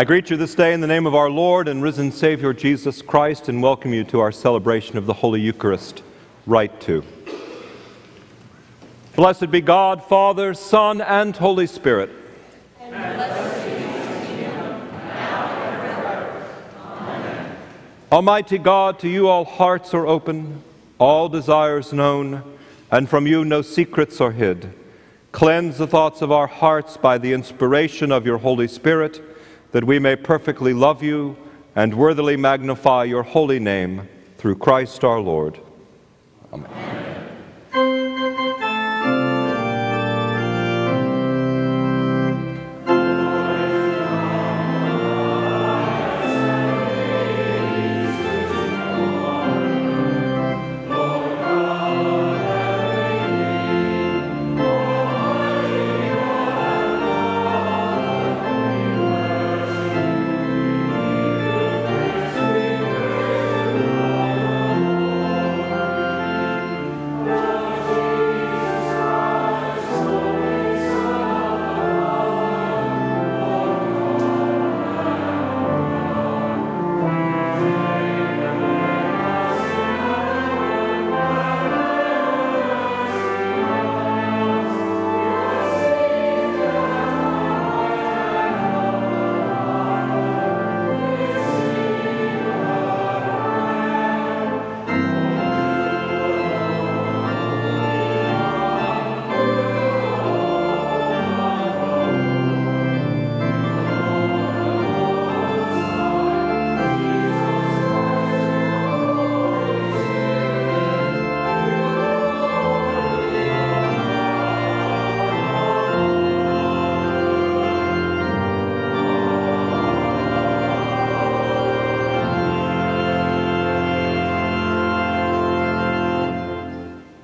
I greet you this day in the name of our Lord and risen Savior Jesus Christ and welcome you to our celebration of the Holy Eucharist. Rite II. Blessed be God, Father, Son, and Holy Spirit. Almighty God, to you all hearts are open, all desires known, and from you no secrets are hid. Cleanse the thoughts of our hearts by the inspiration of your Holy Spirit, that we may perfectly love you and worthily magnify your holy name through Christ our Lord. Amen. Amen.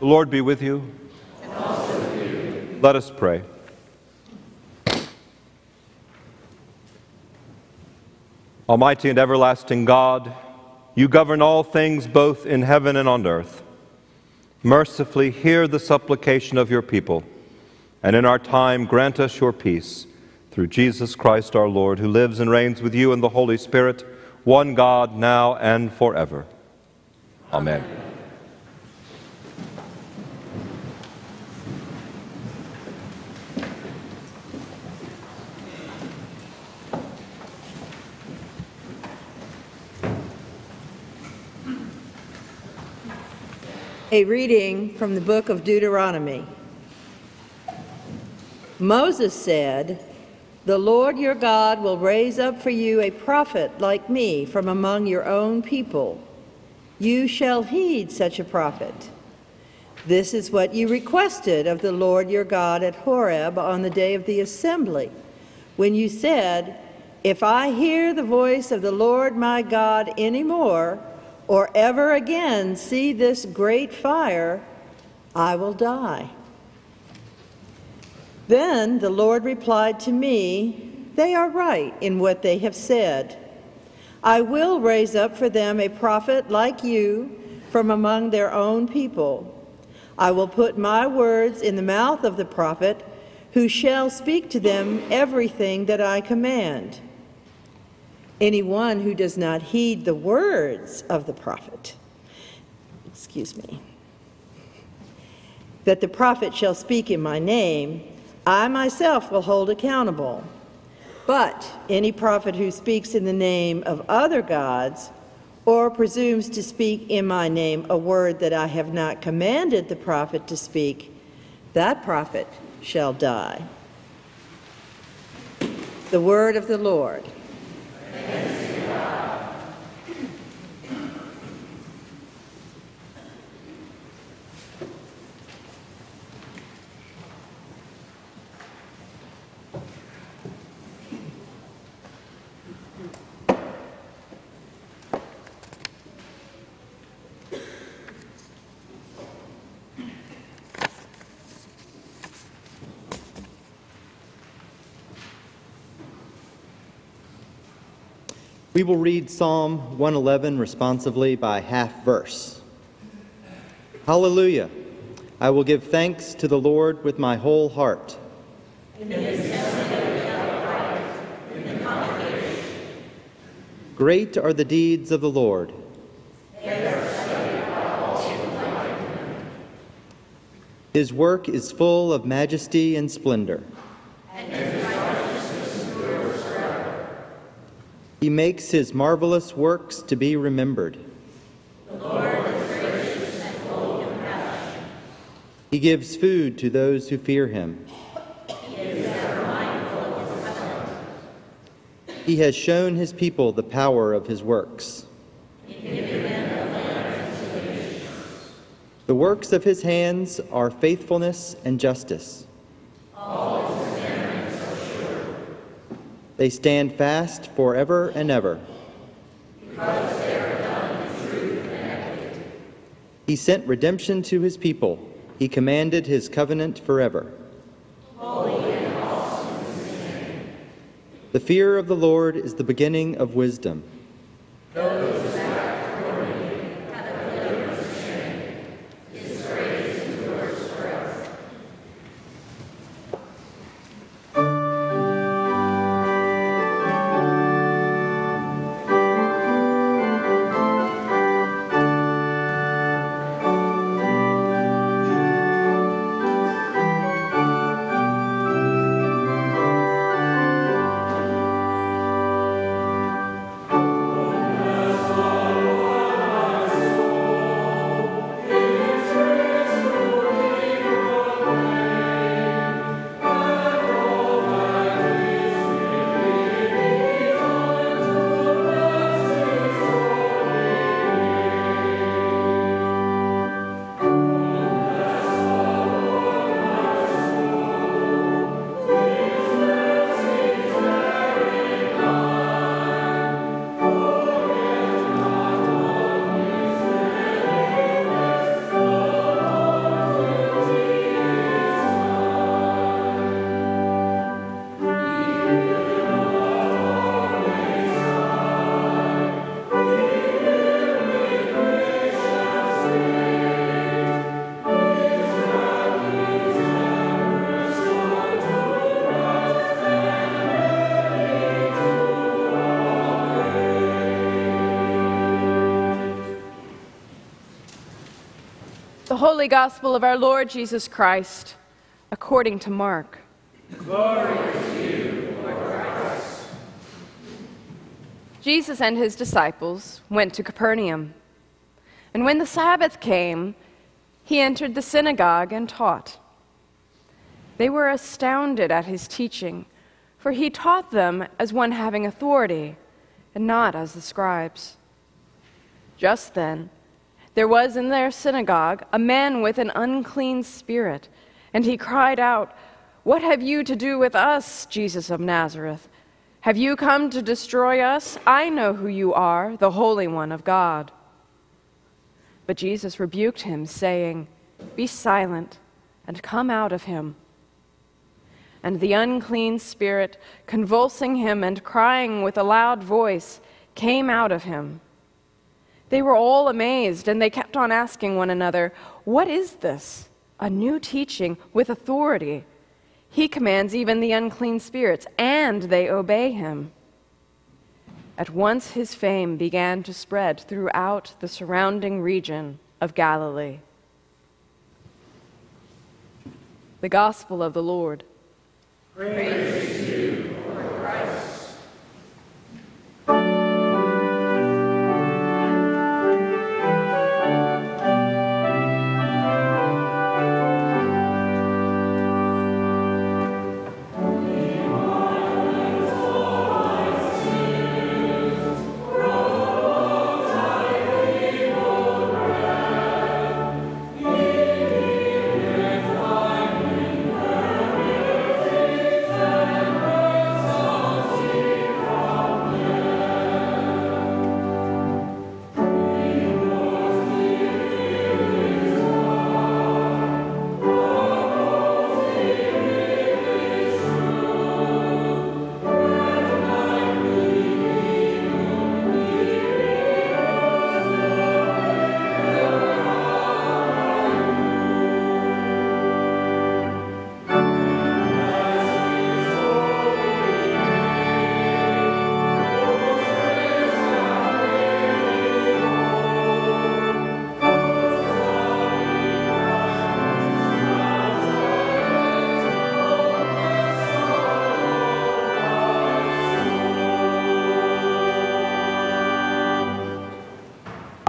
Lord be with you. With you. Let us pray. Almighty and everlasting God, you govern all things both in heaven and on earth. Mercifully hear the supplication of your people, and in our time grant us your peace through Jesus Christ our Lord, who lives and reigns with you in the Holy Spirit, one God, now and forever. Amen. Amen. A reading from the book of Deuteronomy. Moses said, The Lord your God will raise up for you a prophet like me from among your own people. You shall heed such a prophet. This is what you requested of the Lord your God at Horeb on the day of the assembly, when you said, If I hear the voice of the Lord my God any more, or ever again see this great fire, I will die. Then the Lord replied to me, They are right in what they have said. I will raise up for them a prophet like you from among their own people. I will put my words in the mouth of the prophet, who shall speak to them everything that I command. Anyone who does not heed the words of the prophet, excuse me, that the prophet shall speak in my name, I myself will hold accountable. But any prophet who speaks in the name of other gods, or presumes to speak in my name a word that I have not commanded the prophet to speak, that prophet shall die. The word of the Lord. Amen. We will read Psalm 111 responsively by half verse. Hallelujah! I will give thanks to the Lord with my whole heart. Great are the deeds of the Lord. His work is full of majesty and splendor. He makes his marvelous works to be remembered. He gives food to those who fear him. He has shown his people the power of his works. The works of his hands are faithfulness and justice. They stand fast forever and ever. It. He sent redemption to his people. He commanded his covenant forever. Holy and awesome the fear of the Lord is the beginning of wisdom. The Holy Gospel of our Lord Jesus Christ, according to Mark. Glory to you, Lord Christ. Jesus and his disciples went to Capernaum. And when the Sabbath came, he entered the synagogue and taught. They were astounded at his teaching, for he taught them as one having authority, and not as the scribes. Just then, there was in their synagogue a man with an unclean spirit, and he cried out, What have you to do with us, Jesus of Nazareth? Have you come to destroy us? I know who you are, the Holy One of God. But Jesus rebuked him, saying, Be silent and come out of him. And the unclean spirit, convulsing him and crying with a loud voice, came out of him. They were all amazed, and they kept on asking one another, What is this? A new teaching with authority. He commands even the unclean spirits, and they obey him. At once his fame began to spread throughout the surrounding region of Galilee. The Gospel of the Lord. Praise you, Lord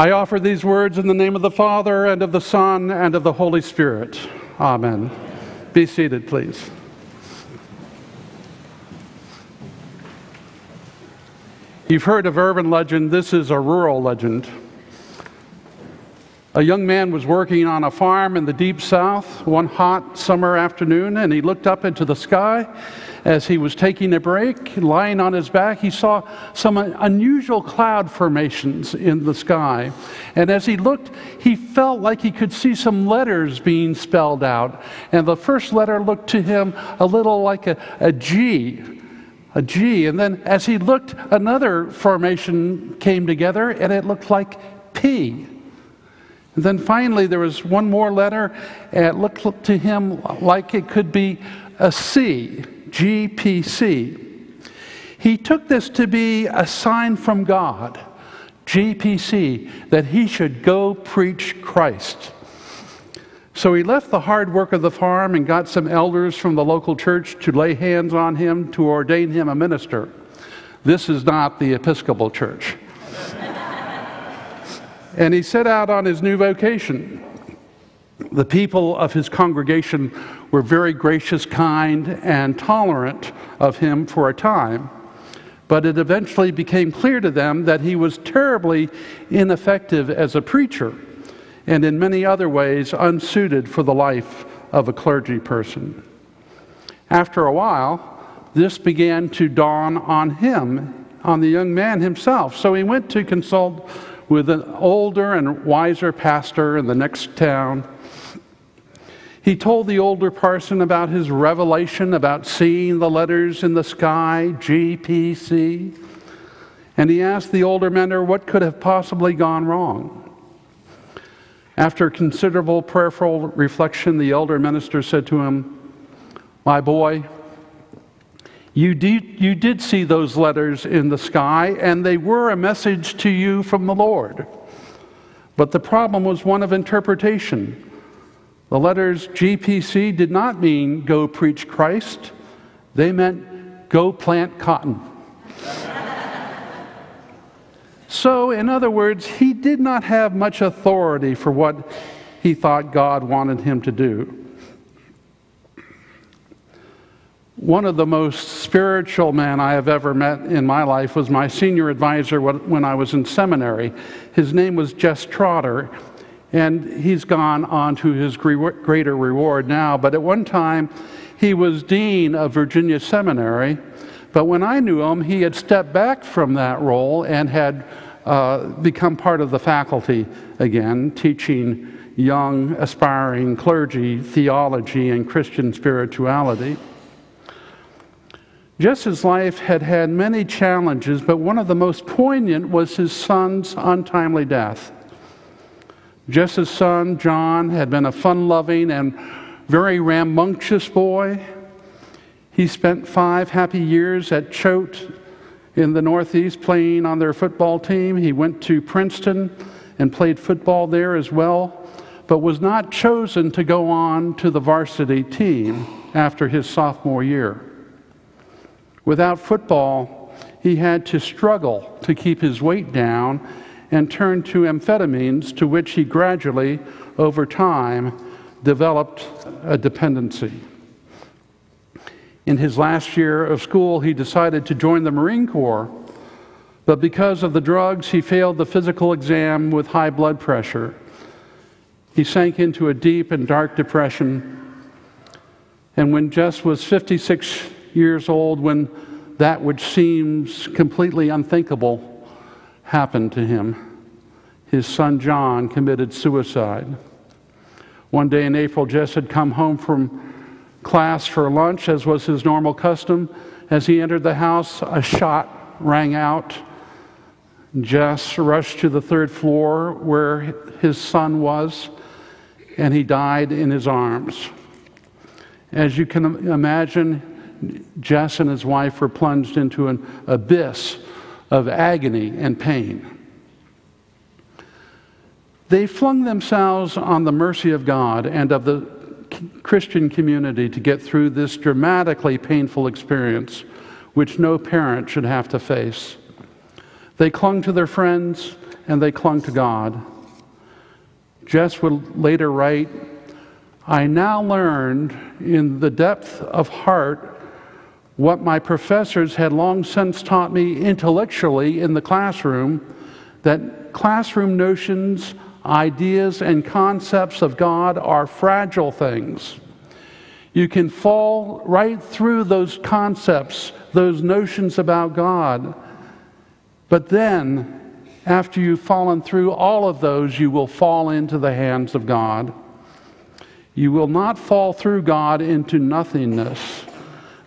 I offer these words in the name of the Father, and of the Son, and of the Holy Spirit. Amen. Be seated, please. You've heard of urban legend. This is a rural legend. A young man was working on a farm in the deep south one hot summer afternoon, and he looked up into the sky as he was taking a break, lying on his back, he saw some unusual cloud formations in the sky. And as he looked, he felt like he could see some letters being spelled out. And the first letter looked to him a little like a, a G, a G. And then as he looked, another formation came together and it looked like P. And then finally, there was one more letter, and it looked to him like it could be a C. GPC. He took this to be a sign from God, GPC, that he should go preach Christ. So he left the hard work of the farm and got some elders from the local church to lay hands on him to ordain him a minister. This is not the Episcopal Church. And he set out on his new vocation. The people of his congregation were very gracious, kind, and tolerant of him for a time. But it eventually became clear to them that he was terribly ineffective as a preacher and in many other ways unsuited for the life of a clergy person. After a while, this began to dawn on him, on the young man himself. So he went to consult with an older and wiser pastor in the next town he told the older parson about his revelation about seeing the letters in the sky, GPC. And he asked the older mentor what could have possibly gone wrong. After considerable prayerful reflection, the elder minister said to him, My boy, you did, you did see those letters in the sky, and they were a message to you from the Lord. But the problem was one of interpretation. The letters GPC did not mean go preach Christ, they meant go plant cotton. so, in other words, he did not have much authority for what he thought God wanted him to do. One of the most spiritual men I have ever met in my life was my senior advisor when I was in seminary. His name was Jess Trotter and he's gone on to his greater reward now. But at one time, he was dean of Virginia Seminary. But when I knew him, he had stepped back from that role and had uh, become part of the faculty again, teaching young, aspiring clergy theology and Christian spirituality. Jess's life had had many challenges, but one of the most poignant was his son's untimely death. Jesse's son, John, had been a fun loving and very rambunctious boy. He spent five happy years at Choate in the Northeast playing on their football team. He went to Princeton and played football there as well, but was not chosen to go on to the varsity team after his sophomore year. Without football, he had to struggle to keep his weight down and turned to amphetamines, to which he gradually, over time, developed a dependency. In his last year of school, he decided to join the Marine Corps, but because of the drugs, he failed the physical exam with high blood pressure. He sank into a deep and dark depression. And when Jess was 56 years old, when that which seems completely unthinkable happened to him. His son John committed suicide. One day in April, Jess had come home from class for lunch, as was his normal custom. As he entered the house, a shot rang out. Jess rushed to the third floor where his son was, and he died in his arms. As you can imagine, Jess and his wife were plunged into an abyss of agony and pain. They flung themselves on the mercy of God and of the Christian community to get through this dramatically painful experience, which no parent should have to face. They clung to their friends and they clung to God. Jess would later write, I now learned in the depth of heart what my professors had long since taught me intellectually in the classroom that classroom notions, ideas, and concepts of God are fragile things. You can fall right through those concepts, those notions about God. But then, after you've fallen through all of those, you will fall into the hands of God. You will not fall through God into nothingness.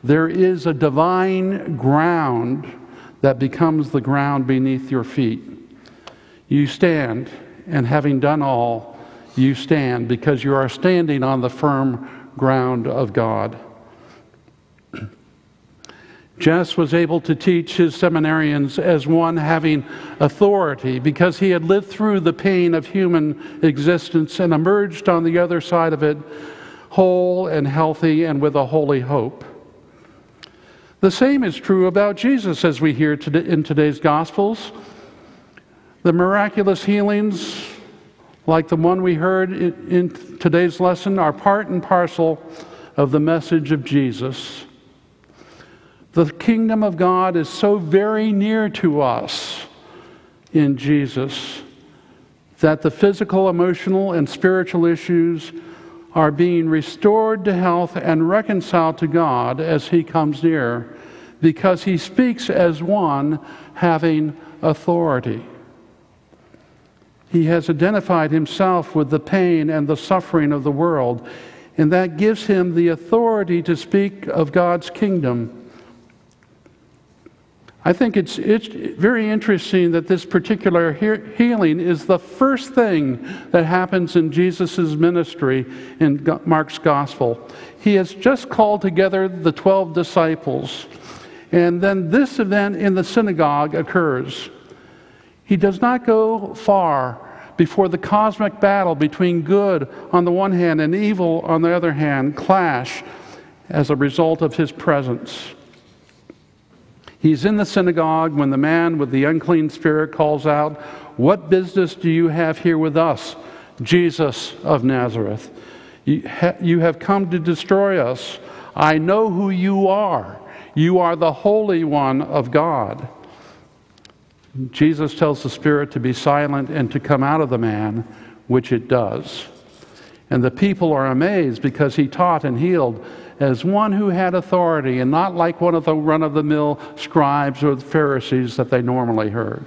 There is a divine ground that becomes the ground beneath your feet. You stand, and having done all, you stand because you are standing on the firm ground of God. Jess was able to teach his seminarians as one having authority because he had lived through the pain of human existence and emerged on the other side of it whole and healthy and with a holy hope. The same is true about Jesus as we hear in today's Gospels. The miraculous healings, like the one we heard in today's lesson, are part and parcel of the message of Jesus. The kingdom of God is so very near to us in Jesus that the physical, emotional, and spiritual issues are being restored to health and reconciled to God as He comes near because He speaks as one having authority. He has identified himself with the pain and the suffering of the world, and that gives him the authority to speak of God's kingdom. I think it's, it's very interesting that this particular he- healing is the first thing that happens in Jesus' ministry in Mark's gospel. He has just called together the 12 disciples, and then this event in the synagogue occurs. He does not go far before the cosmic battle between good on the one hand and evil on the other hand clash as a result of his presence. He's in the synagogue when the man with the unclean spirit calls out, What business do you have here with us, Jesus of Nazareth? You, ha- you have come to destroy us. I know who you are. You are the Holy One of God. Jesus tells the spirit to be silent and to come out of the man, which it does. And the people are amazed because he taught and healed as one who had authority and not like one of the run of the mill scribes or Pharisees that they normally heard.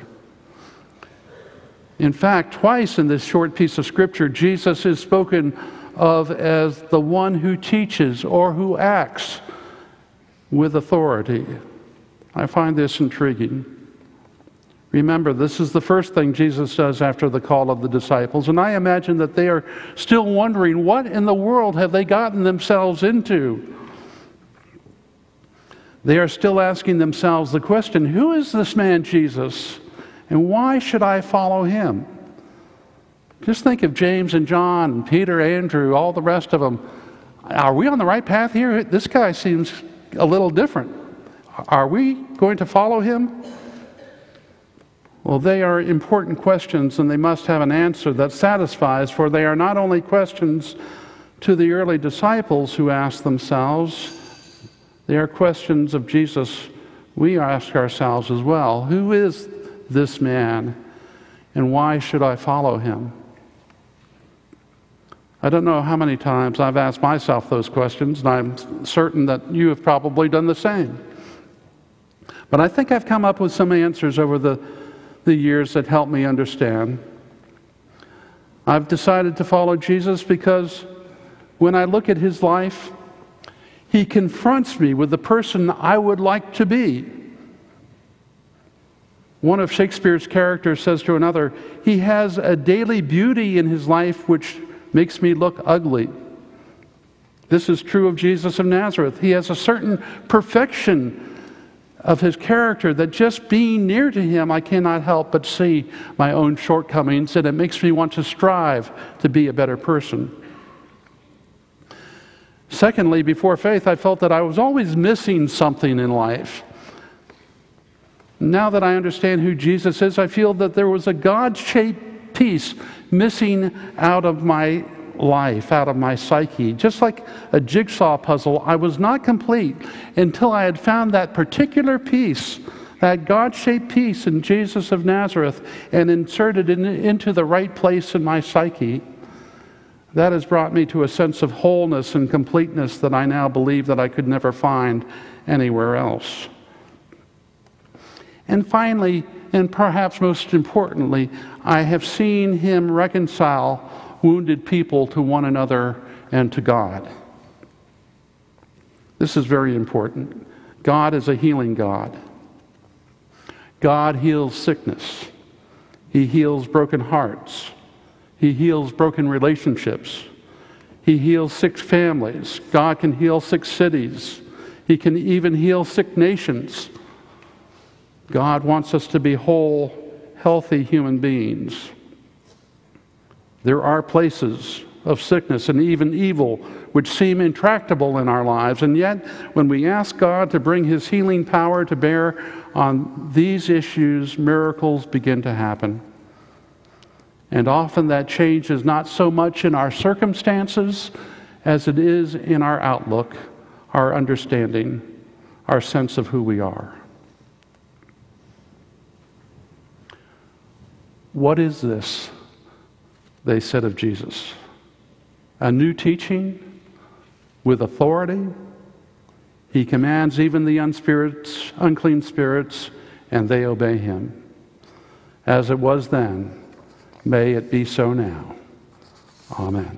In fact, twice in this short piece of scripture, Jesus is spoken of as the one who teaches or who acts with authority. I find this intriguing. Remember, this is the first thing Jesus does after the call of the disciples. And I imagine that they are still wondering what in the world have they gotten themselves into? They are still asking themselves the question who is this man Jesus? And why should I follow him? Just think of James and John and Peter, Andrew, all the rest of them. Are we on the right path here? This guy seems a little different. Are we going to follow him? Well, they are important questions and they must have an answer that satisfies, for they are not only questions to the early disciples who asked themselves, they are questions of Jesus we ask ourselves as well. Who is this man and why should I follow him? I don't know how many times I've asked myself those questions, and I'm certain that you have probably done the same. But I think I've come up with some answers over the the years that helped me understand. I've decided to follow Jesus because when I look at his life, he confronts me with the person I would like to be. One of Shakespeare's characters says to another, He has a daily beauty in his life which makes me look ugly. This is true of Jesus of Nazareth. He has a certain perfection of his character that just being near to him, I cannot help but see my own shortcomings, and it makes me want to strive to be a better person. Secondly, before faith, I felt that I was always missing something in life. Now that I understand who Jesus is, I feel that there was a God shaped piece missing out of my life, out of my psyche. Just like a jigsaw puzzle, I was not complete until I had found that particular piece, that God shaped piece in Jesus of Nazareth, and inserted it in, into the right place in my psyche. That has brought me to a sense of wholeness and completeness that I now believe that I could never find anywhere else. And finally, and perhaps most importantly, I have seen him reconcile wounded people to one another and to God. This is very important. God is a healing God. God heals sickness. He heals broken hearts. He heals broken relationships. He heals sick families. God can heal sick cities. He can even heal sick nations. God wants us to be whole, healthy human beings. There are places of sickness and even evil which seem intractable in our lives. And yet, when we ask God to bring His healing power to bear on these issues, miracles begin to happen. And often that change is not so much in our circumstances as it is in our outlook, our understanding, our sense of who we are. What is this? They said of Jesus. A new teaching with authority. He commands even the unspirits, unclean spirits, and they obey him. As it was then, may it be so now. Amen.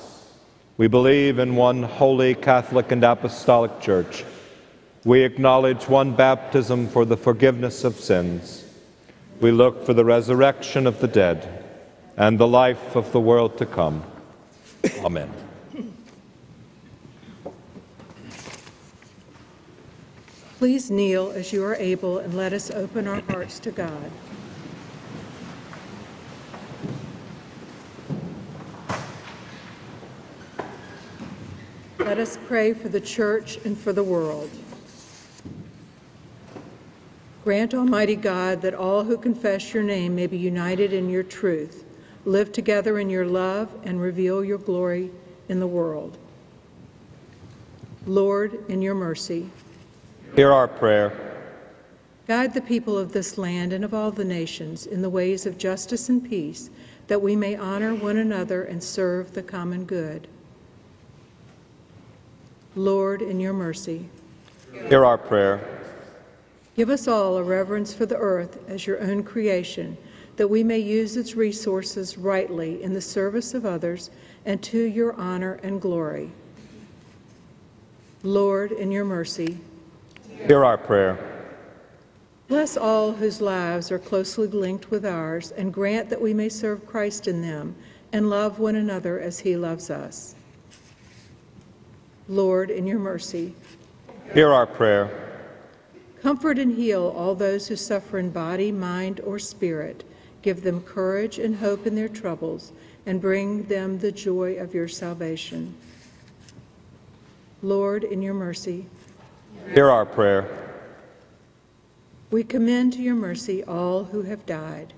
We believe in one holy Catholic and Apostolic Church. We acknowledge one baptism for the forgiveness of sins. We look for the resurrection of the dead and the life of the world to come. Amen. Please kneel as you are able and let us open our hearts to God. Let us pray for the church and for the world. Grant, Almighty God, that all who confess your name may be united in your truth, live together in your love, and reveal your glory in the world. Lord, in your mercy, hear our prayer. Guide the people of this land and of all the nations in the ways of justice and peace, that we may honor one another and serve the common good. Lord, in your mercy. Hear our prayer. Give us all a reverence for the earth as your own creation, that we may use its resources rightly in the service of others and to your honor and glory. Lord, in your mercy. Hear our prayer. Bless all whose lives are closely linked with ours, and grant that we may serve Christ in them and love one another as he loves us. Lord, in your mercy, Hear our prayer. comfort and heal all those who suffer in body, mind, or spirit. Give them courage and hope in their troubles, and bring them the joy of your salvation. Lord, in your mercy, Hear our prayer. We commend to your mercy all who have died,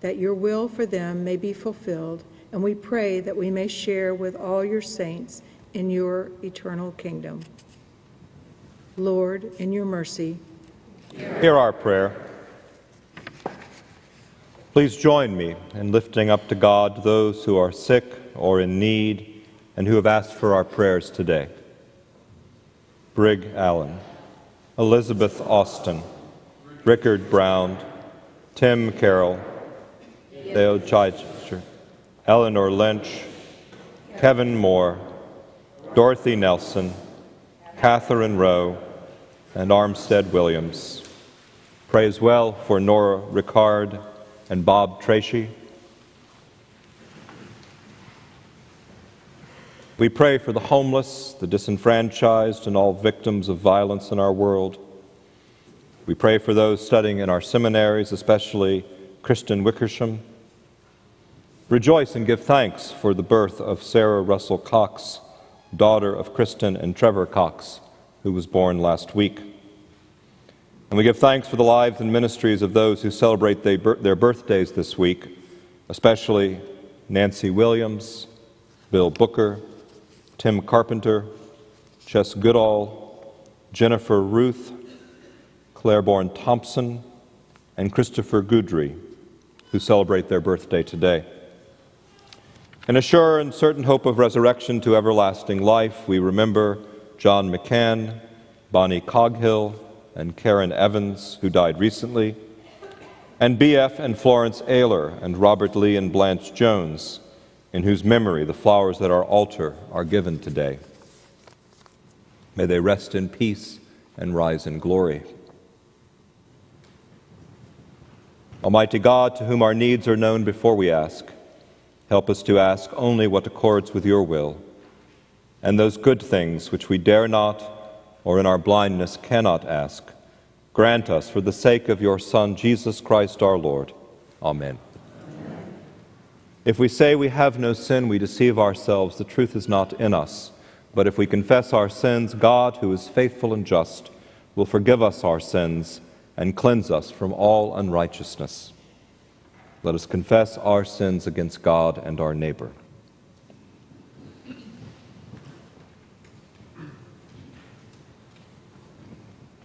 that your will for them may be fulfilled, and we pray that we may share with all your saints in your eternal kingdom. Lord, in your mercy, Hear our prayer. Please join me in lifting up to God those who are sick or in need and who have asked for our prayers today. Brig Allen, Elizabeth Austin, Rickard Brown, Tim Carroll, Dale Chichester, Eleanor Lynch, Kevin Moore, Dorothy Nelson, Catherine Rowe, and Armstead Williams. Pray as well for Nora Ricard and Bob Tracy. We pray for the homeless, the disenfranchised, and all victims of violence in our world. We pray for those studying in our seminaries, especially Kristen Wickersham. Rejoice and give thanks for the birth of Sarah Russell Cox, daughter of Kristen and Trevor Cox, who was born last week. And we give thanks for the lives and ministries of those who celebrate their birthdays this week, especially Nancy Williams, Bill Booker, Tim Carpenter, Jess Goodall, Jennifer Ruth, Claiborne Thompson, and Christopher Goodry, who celebrate their birthday today. In a sure and certain hope of resurrection to everlasting life, we remember John McCann, Bonnie Coghill, and Karen Evans, who died recently, and B.F. and Florence Ayler, and Robert Lee and Blanche Jones, in whose memory the flowers at our altar are given today. May they rest in peace and rise in glory. Almighty God, to whom our needs are known before we ask, help us to ask only what accords with your will, and those good things which we dare not or in our blindness cannot ask, grant us for the sake of your Son, Jesus Christ our Lord. Amen. If we say we have no sin, we deceive ourselves. The truth is not in us. But if we confess our sins, God, who is faithful and just, will forgive us our sins and cleanse us from all unrighteousness. Let us confess our sins against God and our neighbor.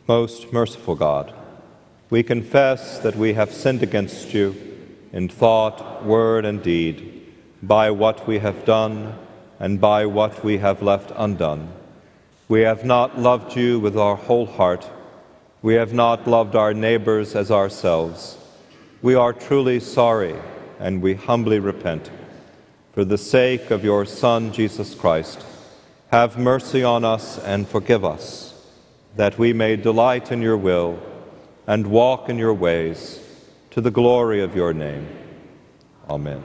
Most merciful God, we confess that we have sinned against you in thought, word, and deed, by what we have done and by what we have left undone. We have not loved you with our whole heart. We have not loved our neighbors as ourselves. We are truly sorry and we humbly repent. For the sake of your Son, Jesus Christ, have mercy on us and forgive us that we may delight in your will and walk in your ways to the glory of your name. Amen.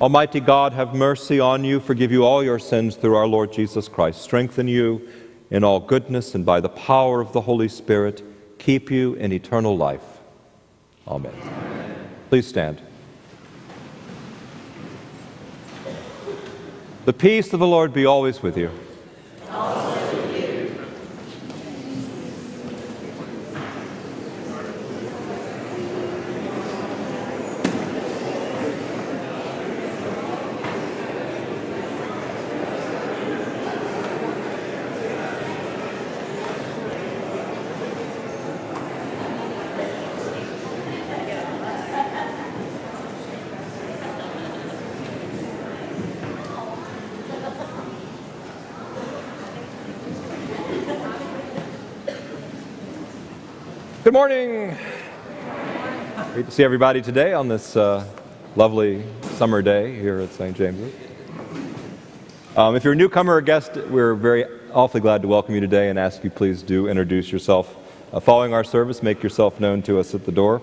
Almighty God, have mercy on you, forgive you all your sins through our Lord Jesus Christ, strengthen you in all goodness, and by the power of the Holy Spirit, keep you in eternal life. Amen. Please stand. The peace of the Lord be always with you. Good morning. Great to see everybody today on this uh, lovely summer day here at St. James's. Um, if you're a newcomer or guest, we're very awfully glad to welcome you today and ask you please do introduce yourself. Uh, following our service, make yourself known to us at the door.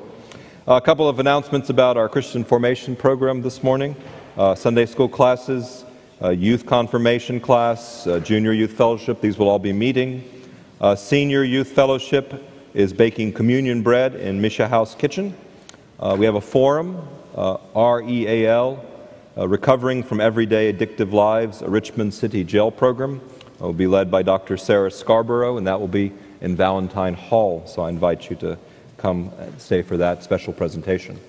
Uh, a couple of announcements about our Christian formation program this morning uh, Sunday school classes, uh, youth confirmation class, uh, junior youth fellowship, these will all be meeting. Senior youth fellowship is baking communion bread in Misha House Kitchen. we have a forum, R E A L, Recovering from Everyday Addictive Lives, a Richmond City jail program. It will be led by Dr. Sarah Scarborough, and that will be in Valentine Hall. So I invite you to come and stay for that special presentation.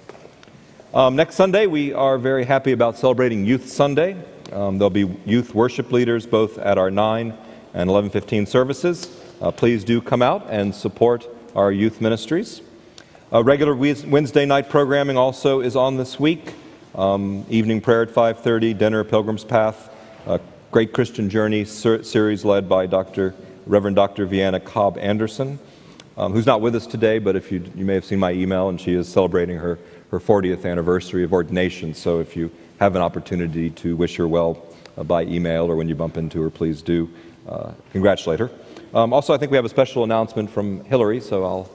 Um, next Sunday, we are very happy about celebrating Youth Sunday. Um, there'll be youth worship leaders both at our 9 and 11:15 services. Uh, please do come out and support our youth ministries. Regular Wednesday night programming also is on this week. Um, evening prayer at 5:30, dinner, Pilgrim's Path, uh, Great Christian Journey ser- series led by Dr. Reverend Dr. Vienna Cobb Anderson, um, who's not with us today, but if you, you may have seen my email, and she is celebrating her, her 40th anniversary of ordination. So if you have an opportunity to wish her well uh, by email or when you bump into her, please do uh, congratulate her. Um, also, I think we have a special announcement from Hillary, so I'll,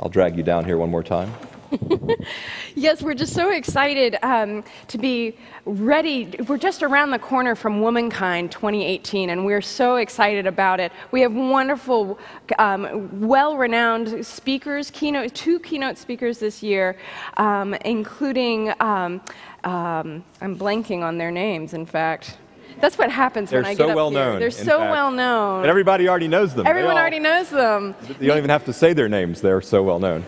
I'll drag you down here one more time. yes, we're just so excited um, to be ready. We're just around the corner from Womankind 2018, and we're so excited about it. We have wonderful, um, well renowned speakers, keynote, two keynote speakers this year, um, including, um, um, I'm blanking on their names, in fact. That's what happens They're when I so get up well here. known. They're so fact. well known. And everybody already knows them. Everyone all, already knows them. You don't even have to say their names, they're so well known.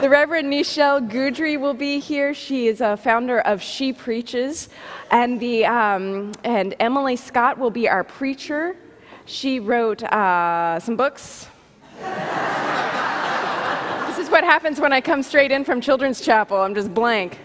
the Reverend Nichelle Guidry will be here. She is a founder of She Preaches. And, the, um, and Emily Scott will be our preacher. She wrote uh, some books. this is what happens when I come straight in from Children's Chapel. I'm just blank.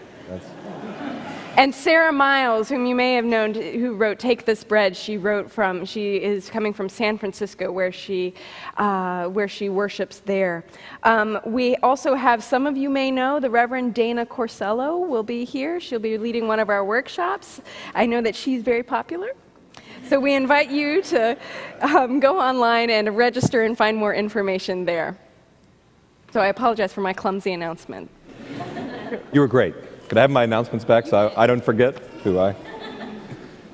And Sara Miles, whom you may have known, who wrote "Take This Bread," she wrote from. She is coming from San Francisco, where she, uh, where she worships there. Um, we also have some of you may know the Reverend Dana Corsello will be here. She'll be leading one of our workshops. I know that she's very popular. So we invite you to um, go online and register and find more information there. So I apologize for my clumsy announcement. You were great. Could I have my announcements back so I, I don't forget who I?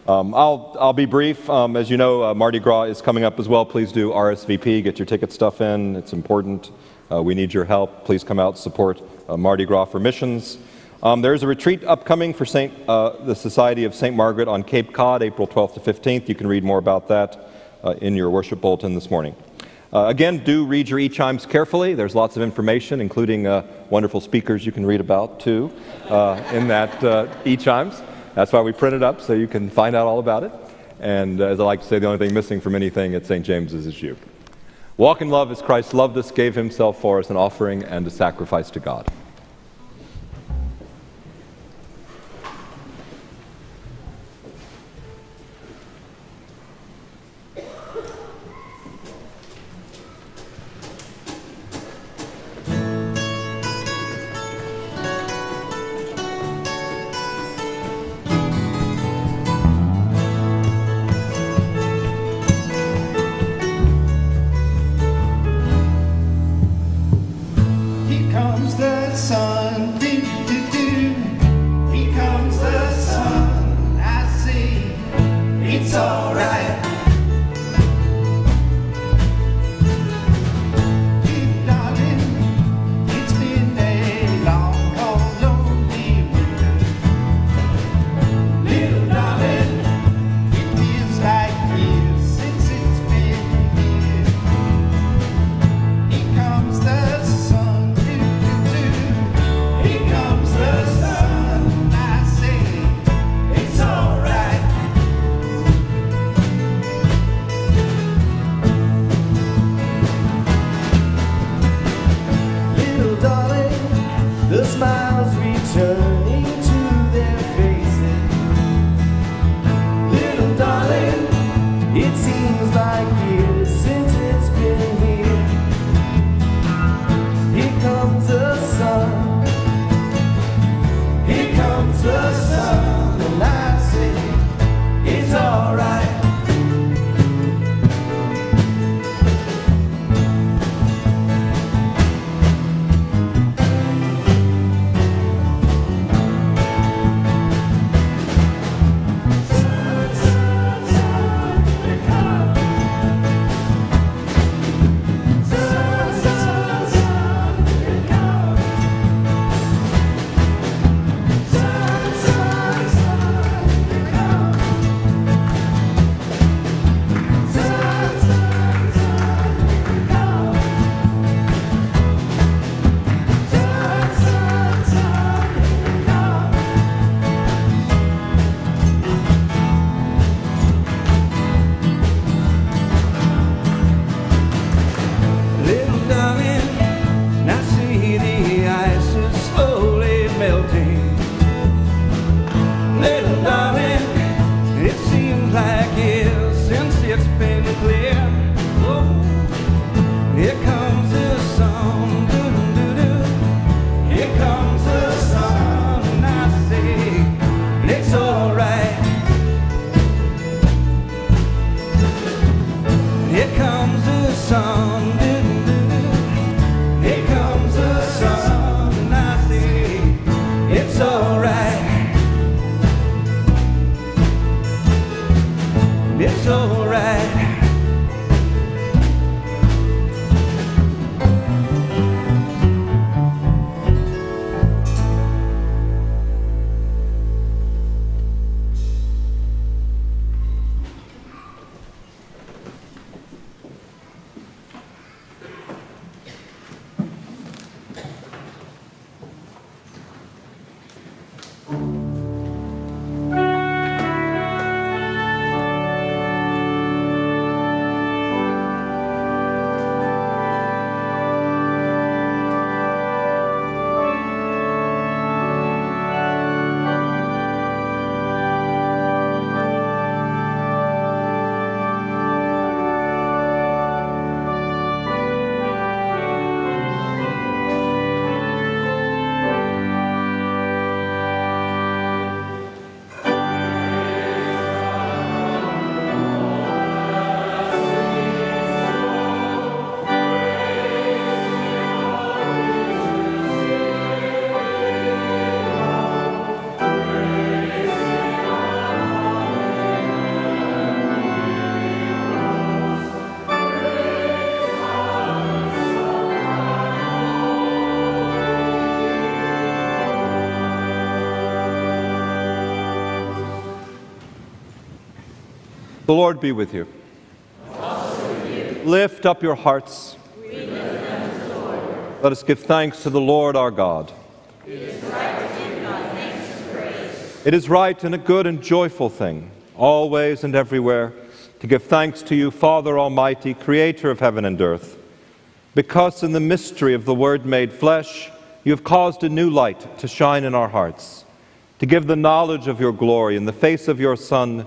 Um, I'll, I'll be brief. Um, as you know, uh, Mardi Gras is coming up as well. Please do RSVP, get your ticket stuff in. It's important. Uh, we need your help. Please come out, support uh, Mardi Gras for missions. Um, there's a retreat upcoming for Saint, uh, the Society of St. Margaret on Cape Cod, April 12th to 15th. You can read more about that uh, in your worship bulletin this morning. Uh, again, do read your e-chimes carefully. There's lots of information, including uh, wonderful speakers you can read about too uh, in that uh, e-chimes. That's why we print it up so you can find out all about it. And uh, as I like to say, the only thing missing from anything at St. James's is you. Walk in love as Christ loved us, gave himself for us, an offering and a sacrifice to God. The Lord be with you. Lift up your hearts. Let us give thanks to the Lord our God. It is right and a good and joyful thing, always and everywhere, to give thanks to you, Father Almighty, creator of heaven and earth, because in the mystery of the Word made flesh, you have caused a new light to shine in our hearts, to give the knowledge of your glory in the face of your Son,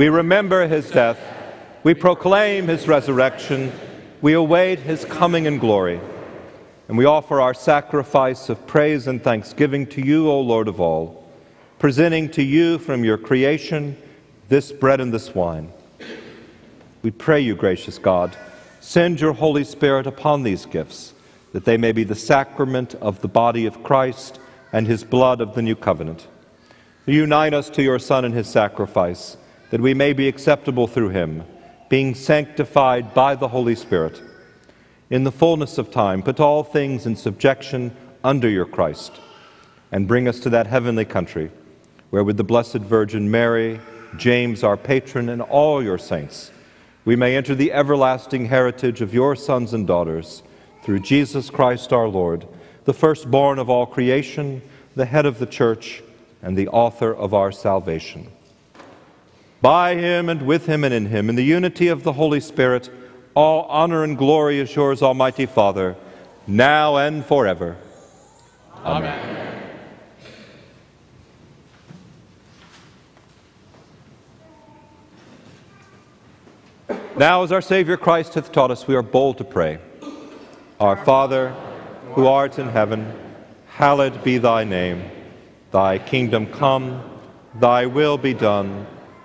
we remember his death. We proclaim his resurrection. We await his coming in glory. And we offer our sacrifice of praise and thanksgiving to you, O Lord of all, presenting to you from your creation this bread and this wine. We pray you, gracious God, send your Holy Spirit upon these gifts, that they may be the sacrament of the body of Christ and his blood of the new covenant. Unite us to your Son and his sacrifice that we may be acceptable through him, being sanctified by the Holy Spirit. In the fullness of time, put all things in subjection under your Christ, and bring us to that heavenly country, where with the Blessed Virgin Mary, James our patron, and all your saints, we may enter the everlasting heritage of your sons and daughters, through Jesus Christ our Lord, the firstborn of all creation, the head of the church, and the author of our salvation by him and with him and in him, in the unity of the Holy Spirit, all honor and glory is yours, Almighty Father, now and forever. Amen. Amen. Now, as our Savior Christ hath taught us, we are bold to pray. Our Father, who art in heaven, hallowed be thy name. Thy kingdom come, thy will be done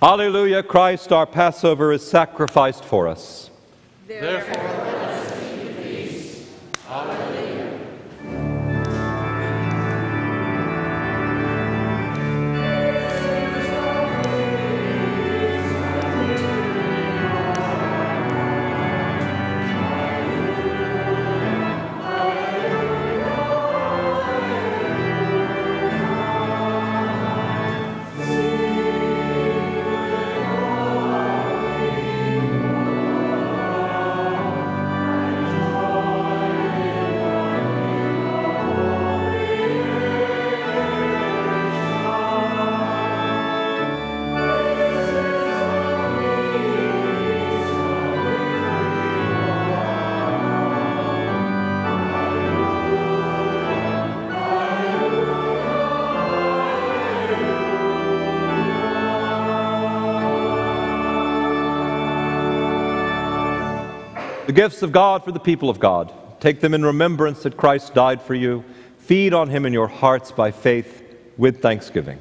Hallelujah, Christ, our Passover, is sacrificed for us. Therefore, the gifts of God for the people of God. Take them in remembrance that Christ died for you. Feed on him in your hearts by faith with thanksgiving.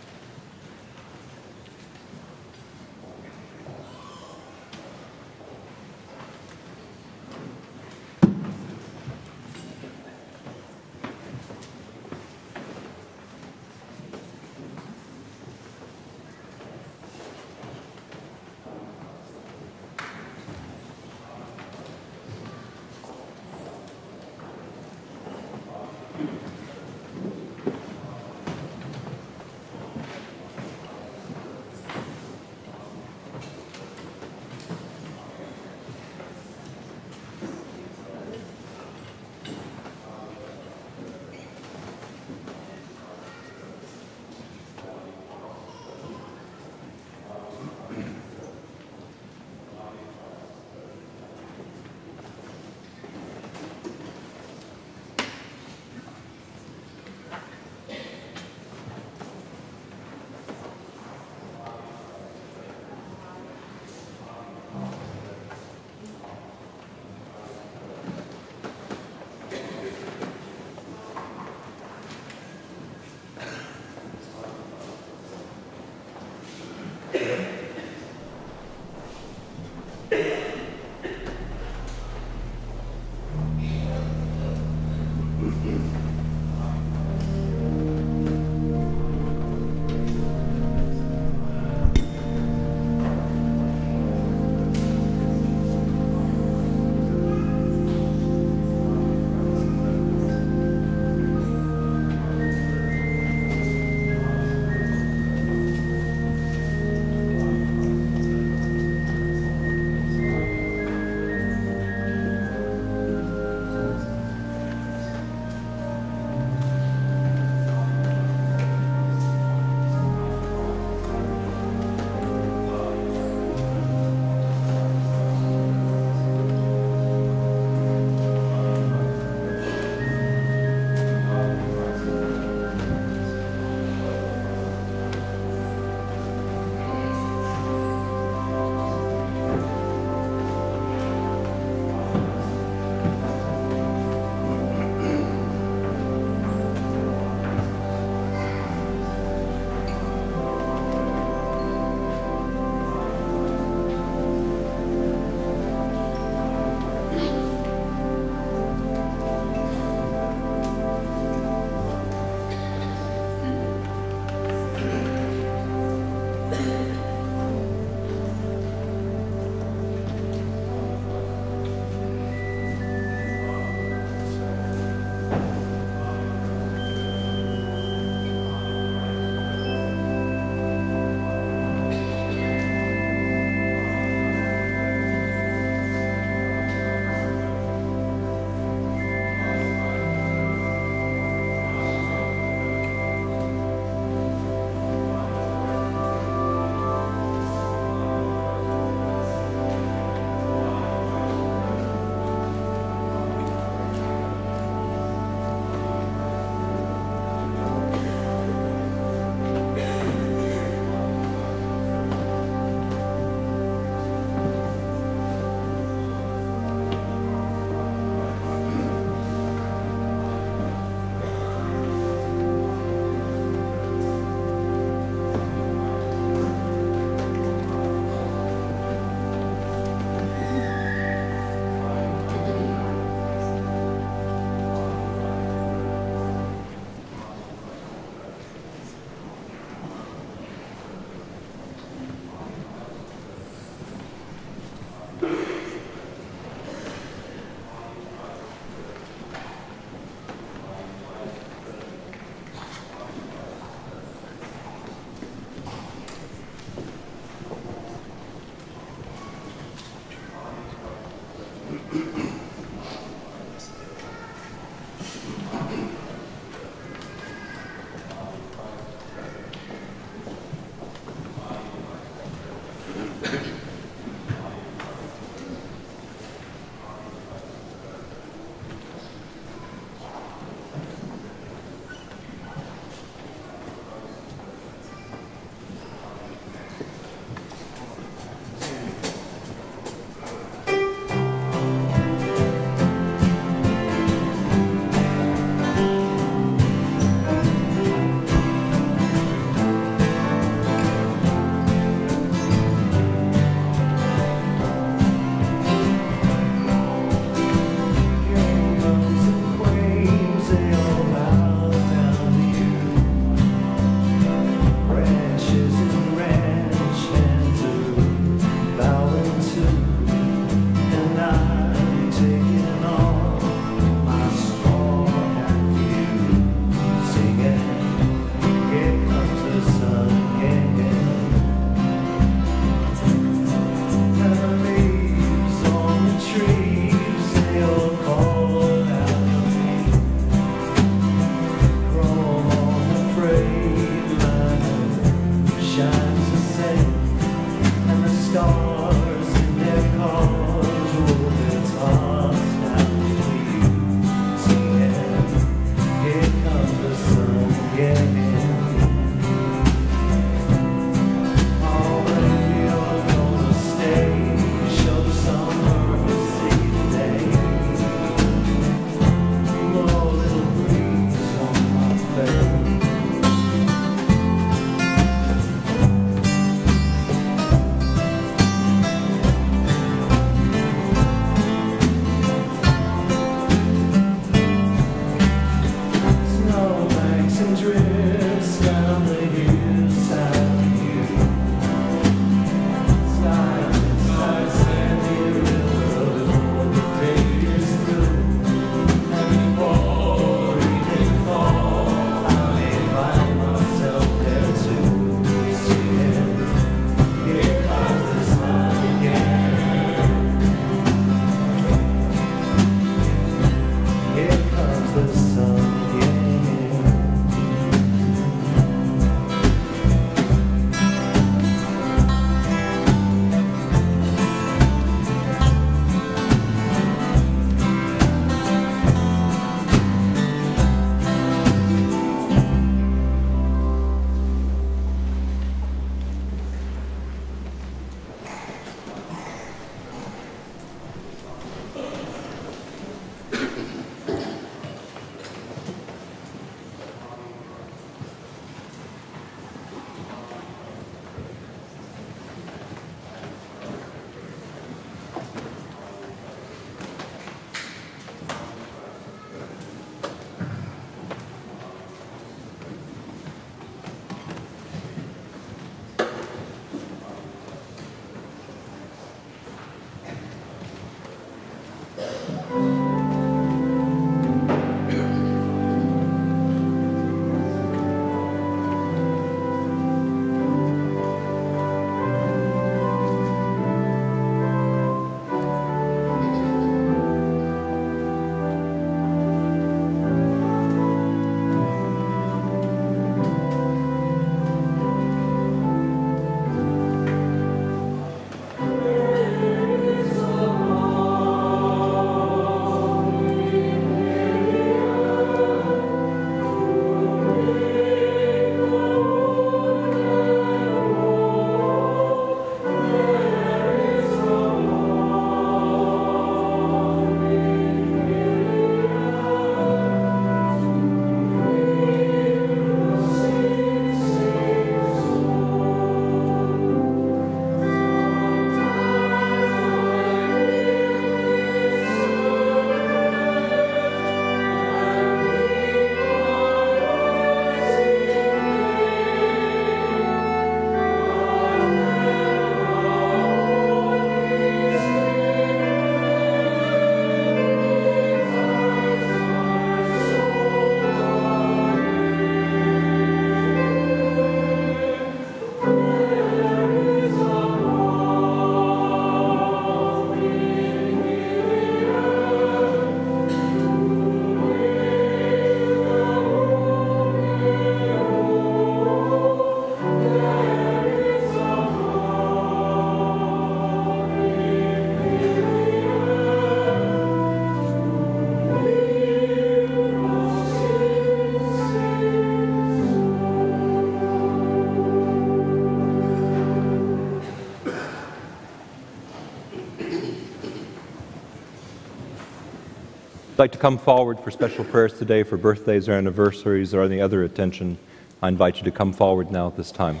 Like to come forward for special prayers today for birthdays or anniversaries or any other attention. I invite you to come forward now at this time.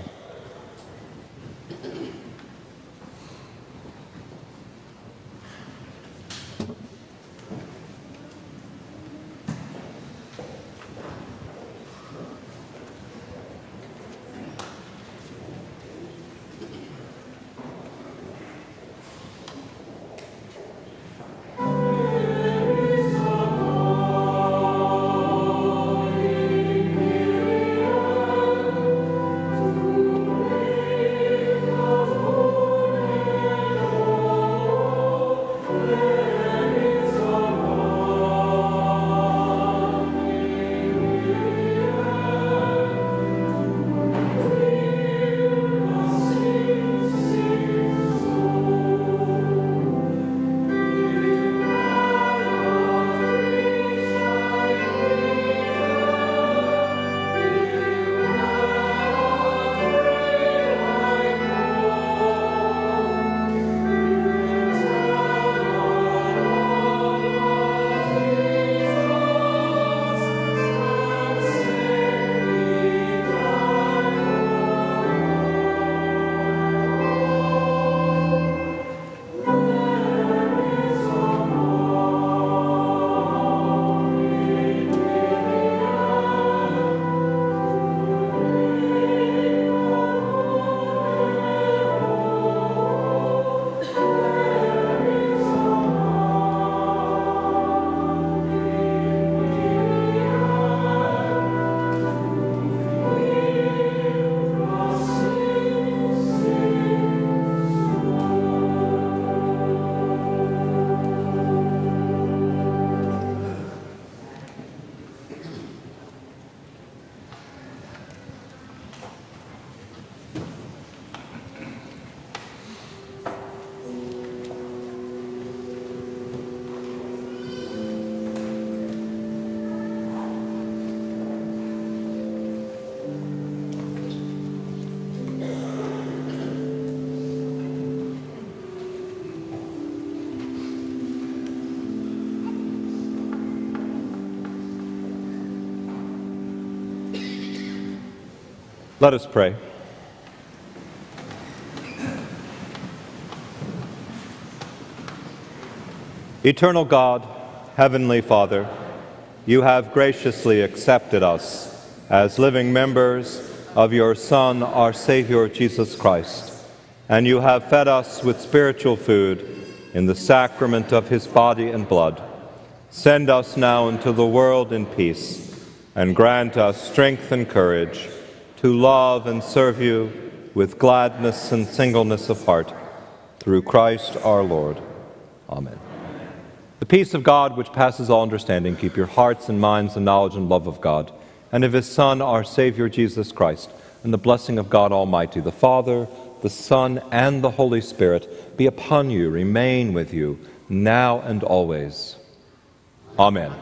Let us pray. Eternal God, Heavenly Father, you have graciously accepted us as living members of your Son, our Savior Jesus Christ, and you have fed us with spiritual food in the sacrament of his body and blood. Send us now into the world in peace, and grant us strength and courage to love and serve you with gladness and singleness of heart, through Christ our Lord. Amen. The peace of God, which passes all understanding, keep your hearts and minds in knowledge and love of God, and of his Son, our Savior Jesus Christ, and the blessing of God Almighty, the Father, the Son, and the Holy Spirit be upon you, remain with you, now and always. Amen.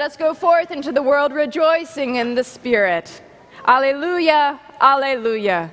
Let us go forth into the world rejoicing in the Spirit. Alleluia, alleluia.